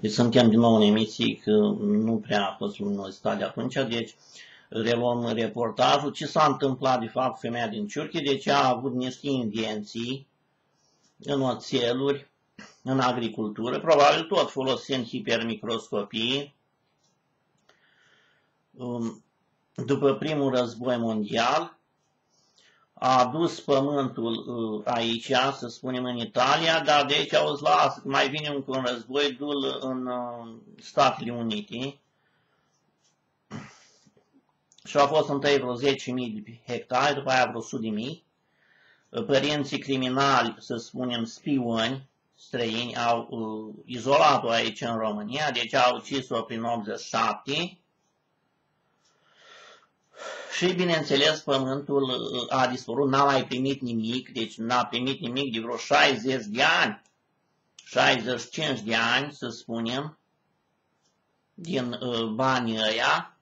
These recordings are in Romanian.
Deci suntem din nou în emisii că nu prea a fost luminositate atunci, deci reluăm reportajul. Ce s-a întâmplat de fapt femeia din Ciurchi? Deci a avut niște invenții în oțeluri, în agricultură, probabil tot folosind hipermicroscopii. Um, după primul război mondial, a adus pământul uh, aici, să spunem în Italia, dar de aici au zis, lasă, că mai vine încă un război, dul în uh, Statele Unite. Și au fost întâi vreo 10.000 de hectare, după aia vreo 100.000. Părinții criminali, să spunem spioni, străini, au uh, izolat-o aici în România, deci au ucis-o prin 87 și, bineînțeles, pământul uh, a dispărut, n-a mai primit nimic, deci n-a primit nimic de vreo 60 de ani, 65 de ani, să spunem, din uh, banii ăia.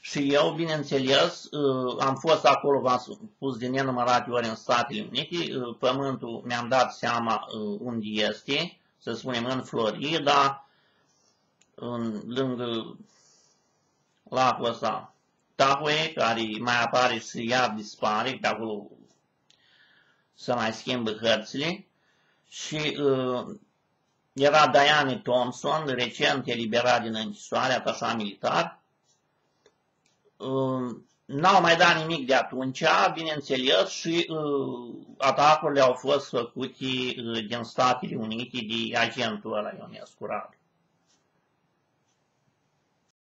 Și eu, bineînțeles, uh, am fost acolo, v-am spus din nenumărate ori în Statele Unite, pământul mi-am dat seama unde este, să spunem în Florida, în, lângă lacul ăsta Tahue, care mai apare și iar dispare, pe acolo să mai schimbă hărțile. Și uh, era Diane Thompson, recent eliberat din închisoare, atașat militar. Uh, N-au mai dat nimic de atunci, bineînțeles, și uh, atacurile au fost făcute uh, din Statele Unite de agentul ăla Ionescu Radu.